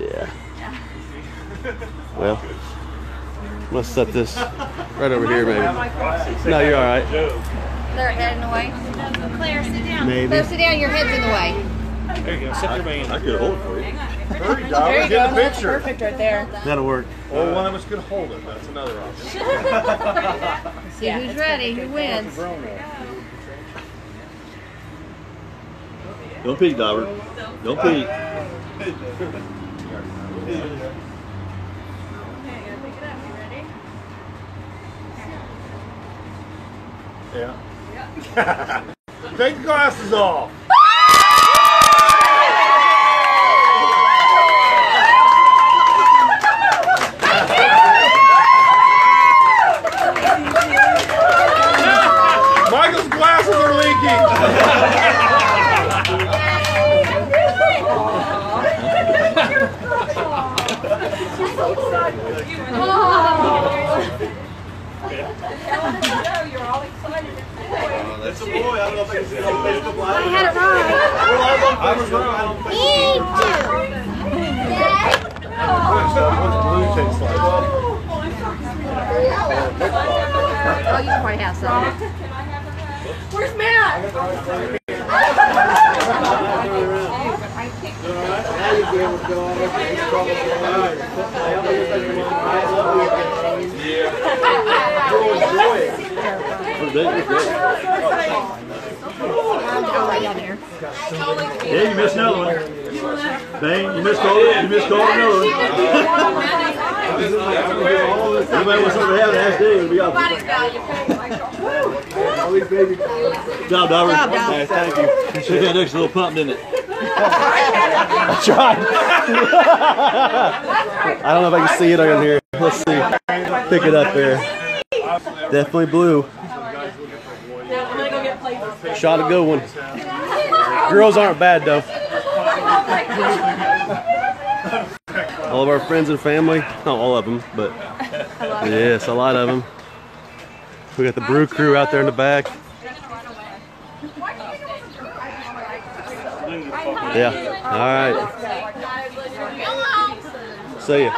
Yeah. Well, let's set this right over here, maybe. No, you're all right. They're head in the way. Claire, sit down. Maybe. Claire, sit down. Your head's in the way. There you go. Set your man. I could hold it for you. There you go. Get the picture. Perfect right there. That'll work. Or one of us could hold it. That's another option. See who's ready. Who wins? Don't peek, Dauber. Don't peek. Yeah. Take the glasses off. Michael's glasses are leaking. That's a boy. I don't know if I can see it on Facebook I had it right. I was wrong. What's blue taste like? Oh, you probably have some. Where's Matt? I'll lay down there. Yeah, you missed another one. Dang, you missed all. You missed all another one. Anybody wants something to have an ass day, it'll be up. Good job, Dauber. Good job, Dauber. Hey, thank you. Should that extra little pump, didn't it? I tried. I don't know if I can see it on here. Let's see. Pick it up there. Definitely blue. Shot a good one. Girls aren't bad though. All of our friends and family, not all of them, but yes, a lot of them. We got the brew crew out there in the back. Yeah. All right. See ya.